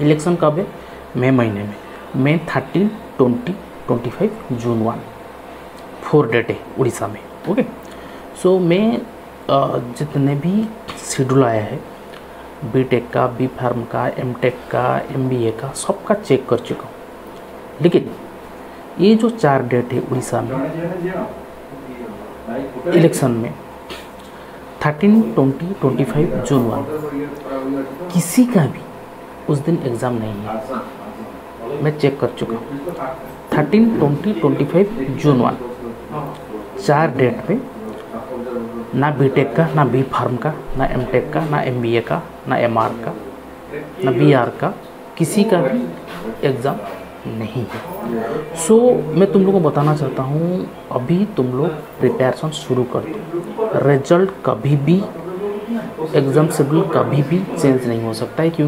Election कब है? मई महीने में। May thirteen twenty twenty five June one four date है उड़ीसा में ओके सो मैं जितने भी शेड्यूल आया है बी टेक का बी फार्म का एम टेक का एम बी ए का, सबका चेक कर चुका हूँ। लेकिन, ये जो चार डेट है उड़ीसा में, इलेक्शन में thirteen twenty twenty five June one किसी का भी उस दिन एग्ज़ाम नहीं है। मैं चेक कर चुका हूँ। Thirteen twenty twenty five June one चार डेट पे ना बीटेक का ना बी फार्म का ना एमटेक का ना एमबीए का ना एमआर का ना बीआर का किसी का भी एग्ज़ाम नहीं है। सो so, मैं तुम लोगों को बताना चाहता हूँ अभी तुम लोग प्रिपरेशन शुरू कर दो। रिज़ल्ट कभी भी एग्ज़ाम शेड्यूल कभी भी चेंज नहीं हो सकता है क्योंकि